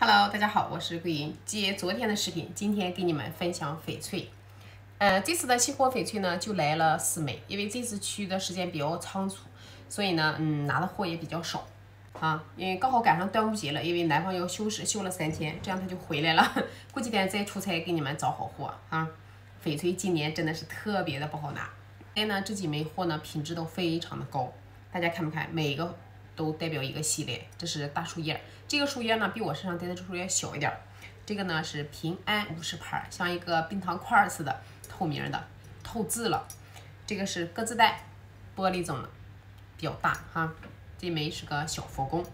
Hello，大家好，我是桂云。接昨天的视频，今天给你们分享翡翠。呃，这次的期货翡翠呢，就来了四枚，因为这次去的时间比较仓促，所以呢，嗯，拿的货也比较少啊。因为刚好赶上端午节了，因为男方要休市，休了三天，这样他就回来了。过几天再出差，给你们找好货啊。翡翠今年真的是特别的不好拿。哎呢，这几枚货呢，品质都非常的高，大家看不看？每个。都代表一个系列，这是大树叶，这个树叶呢比我身上戴的这树叶小一点。这个呢是平安五十牌，像一个冰糖块似的，透明的，透字了。这个是鸽子带，玻璃种的，比较大哈。这枚是个小佛宫，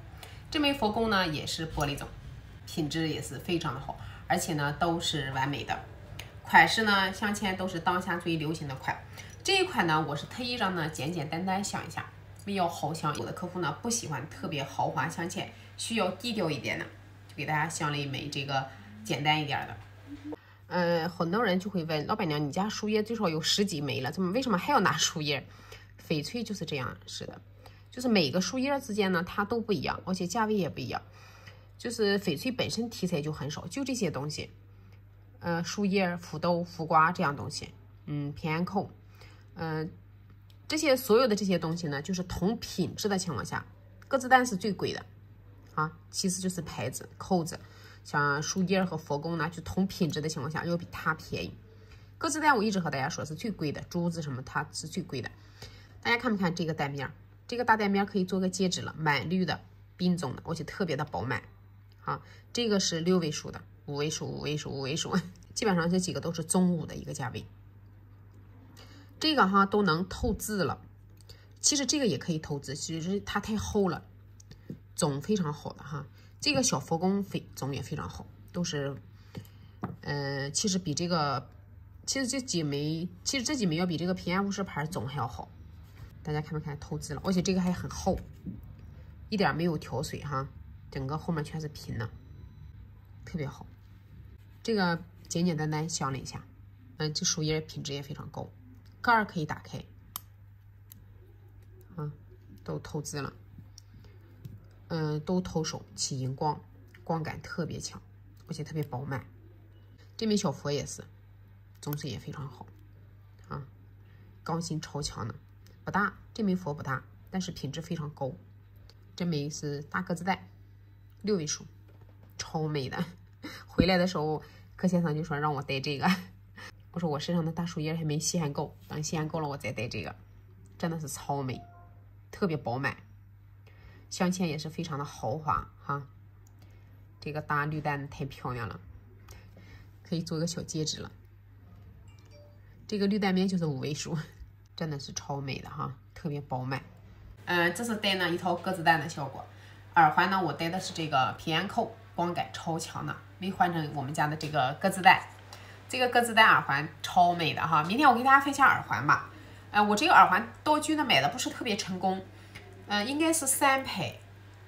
这枚佛宫呢也是玻璃种，品质也是非常的好，而且呢都是完美的。款式呢镶嵌都是当下最流行的款，这一款呢我是特意让呢简简单单镶一下。比较好镶，有的客户呢不喜欢特别豪华镶嵌，需要低调一点的，就给大家镶了一枚这个简单一点的。嗯，很多人就会问老板娘，你家树叶最少有十几枚了，怎么为什么还要拿树叶？翡翠就是这样式的，就是每个树叶之间呢它都不一样，而且价位也不一样。就是翡翠本身题材就很少，就这些东西，呃，树叶、浮豆、浮瓜这样东西，嗯，平安扣，嗯。这些所有的这些东西呢，就是同品质的情况下，鸽子蛋是最贵的啊。其次就是牌子、扣子，像树叶和佛宫呢，就同品质的情况下要比它便宜。鸽子蛋我一直和大家说是最贵的，珠子什么它是最贵的。大家看不看这个蛋面？这个大蛋面可以做个戒指了，满绿的，冰种的，而且特别的饱满啊。这个是六位数的，五位数、五位数、五位数，基本上这几个都是中午的一个价位。这个哈都能透字了，其实这个也可以透字，其实它太厚了，种非常好的哈。这个小佛宫翡种也非常好，都是，嗯，其实比这个，其实这几枚，其实这几枚要比这个平安无事牌种还要好。大家看没看透字了？而且这个还很厚，一点没有调水哈，整个后面全是平的，特别好。这个简简单单镶了一下，嗯，这树叶品质也非常高。盖儿可以打开，啊，都透支了，嗯，都透手起荧光，光感特别强，而且特别饱满。这枚小佛也是，种子也非常好，啊，刚性超强的，不大，这枚佛不大，但是品质非常高。这枚是大鸽子带，六位数，超美的。回来的时候，柯先生就说让我带这个。我说我身上的大树叶还没稀罕够，等稀罕够了我再戴这个，真的是超美，特别饱满，镶嵌也是非常的豪华哈。这个大绿蛋太漂亮了，可以做个小戒指了。这个绿蛋面就是五位数，真的是超美的哈，特别饱满。嗯，这是戴呢一套鸽子蛋的效果。耳环呢，我戴的是这个平安扣，光感超强的，没换成我们家的这个鸽子蛋。这个鸽子蛋耳环超美的哈，明天我给大家分享耳环吧。呃，我这个耳环道具呢买的不是特别成功，嗯，应该是三排，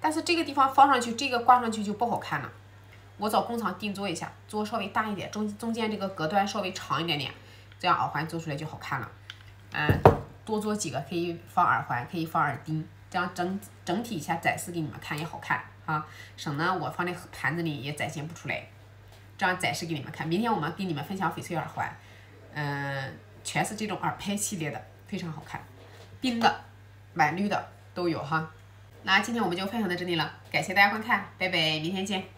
但是这个地方放上去，这个挂上去就不好看了。我找工厂定做一下，做稍微大一点，中中间这个隔断稍微长一点点，这样耳环做出来就好看了。嗯，多做几个可以放耳环，可以放耳钉，这样整整体一下展示给你们看也好看啊，省得我放在盘子里也展现不出来。这样展示给你们看。明天我们给你们分享翡翠耳环，嗯，全是这种耳拍系列的，非常好看，冰的、满绿的都有哈。那今天我们就分享到这里了，感谢大家观看，拜拜，明天见。